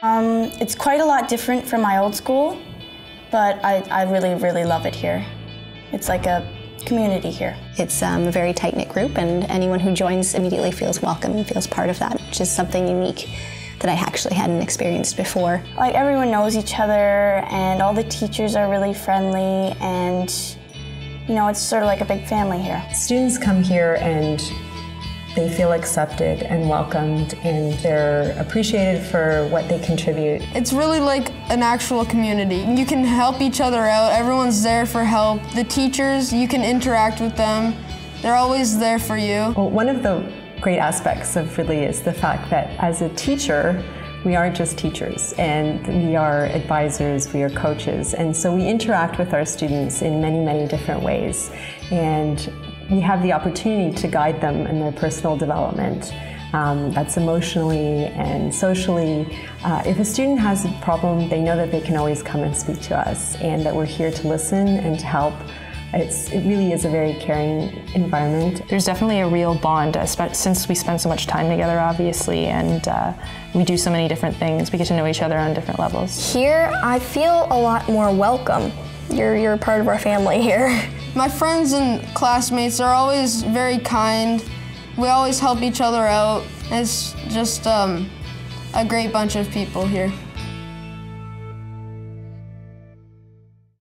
Um, it's quite a lot different from my old school, but I, I really, really love it here. It's like a community here. It's um, a very tight-knit group and anyone who joins immediately feels welcome and feels part of that, which is something unique that I actually hadn't experienced before. Like everyone knows each other and all the teachers are really friendly and you know, it's sort of like a big family here. Students come here and they feel accepted and welcomed and they're appreciated for what they contribute. It's really like an actual community. You can help each other out. Everyone's there for help. The teachers, you can interact with them. They're always there for you. Well, one of the great aspects of Ridley is the fact that as a teacher, we aren't just teachers and we are advisors, we are coaches, and so we interact with our students in many, many different ways. And we have the opportunity to guide them in their personal development. Um, that's emotionally and socially. Uh, if a student has a problem, they know that they can always come and speak to us and that we're here to listen and to help. It's, it really is a very caring environment. There's definitely a real bond since we spend so much time together, obviously, and uh, we do so many different things. We get to know each other on different levels. Here, I feel a lot more welcome. You're, you're part of our family here. My friends and classmates are always very kind. We always help each other out. It's just um, a great bunch of people here.